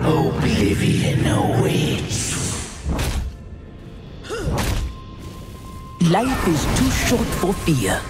Oblivion awaits. Life is too short for fear.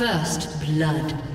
First blood.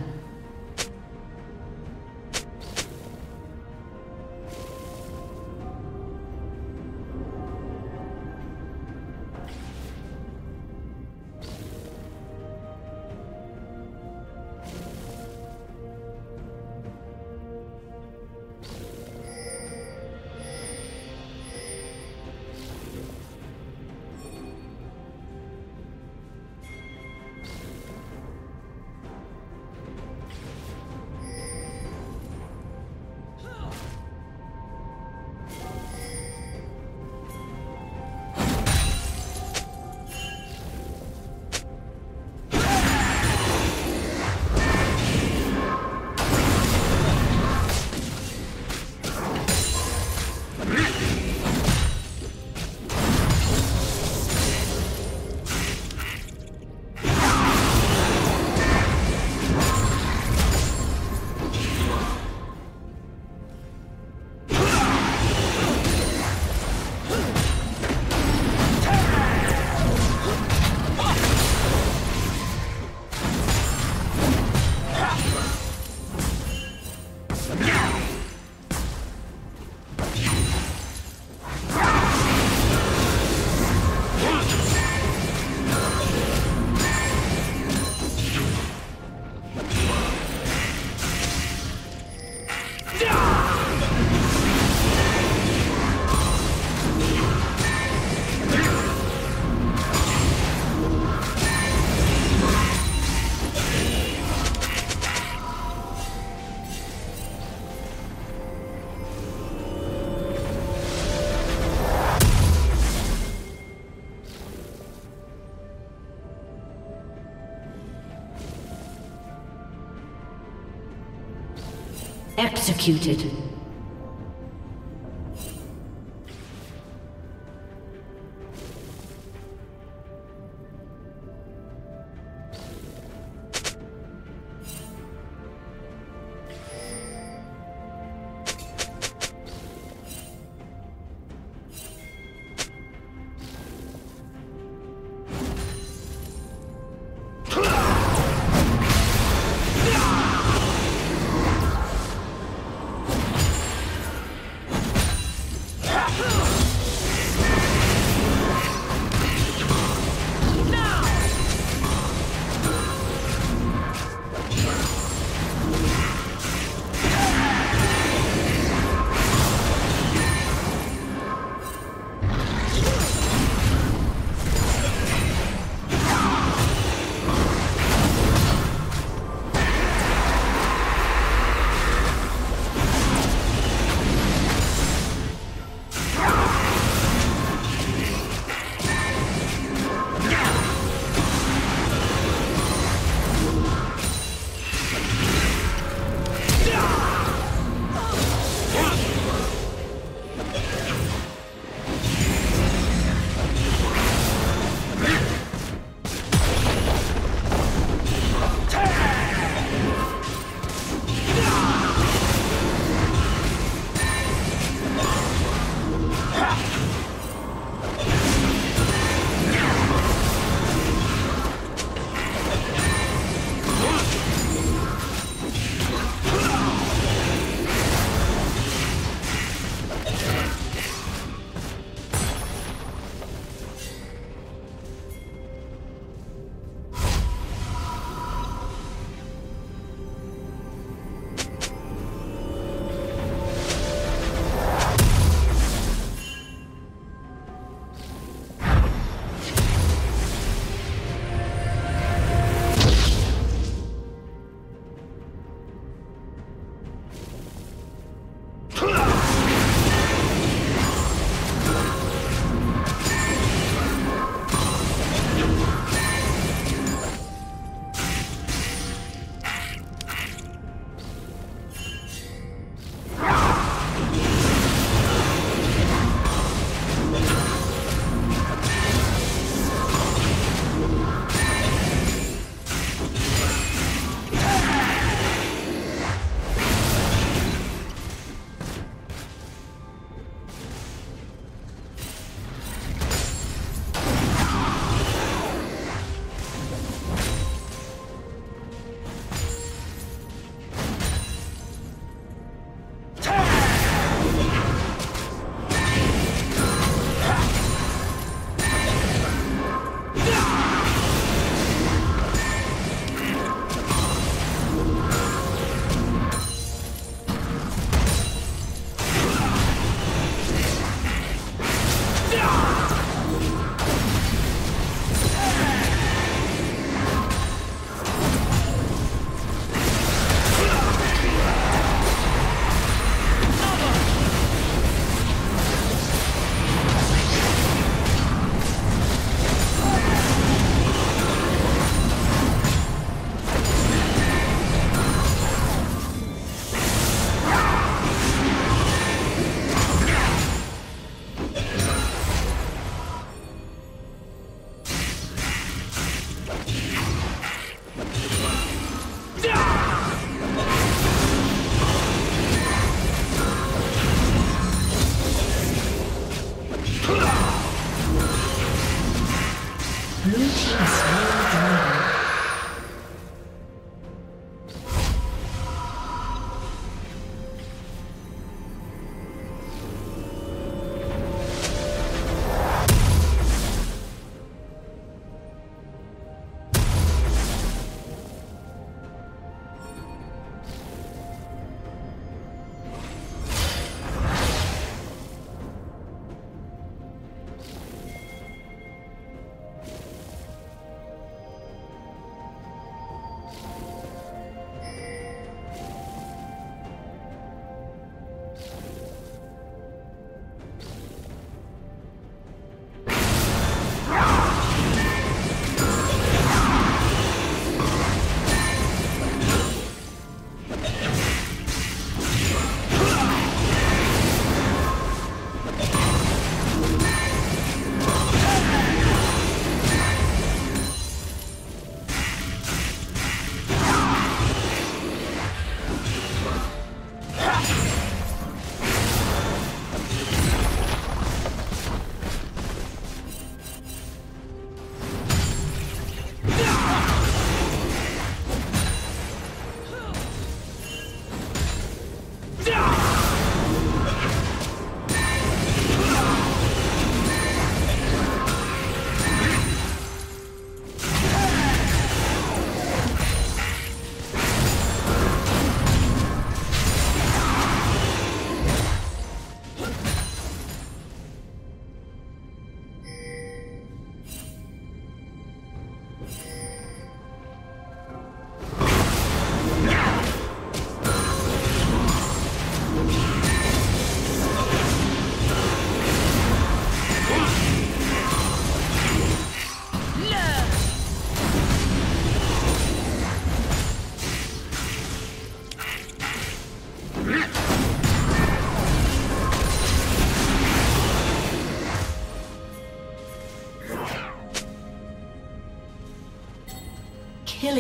Executed.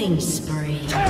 Killing spree.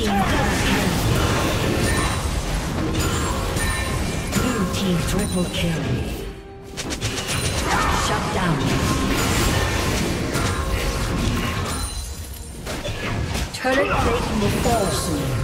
Team double kill. Blue team triple kill. Shut down. Turret plate will fall soon.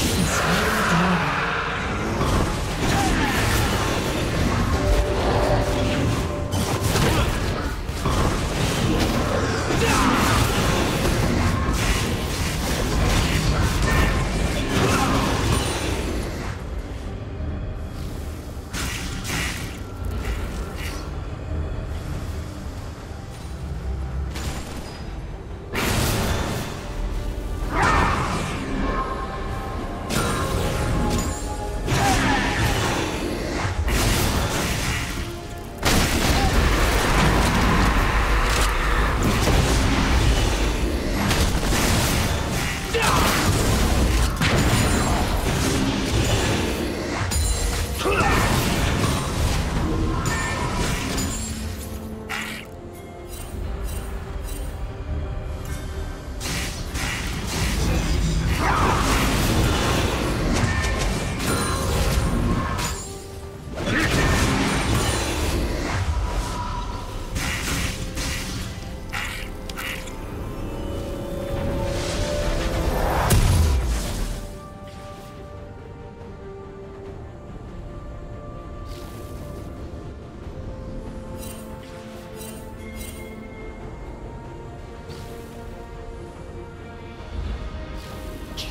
Blue team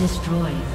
Destroyed.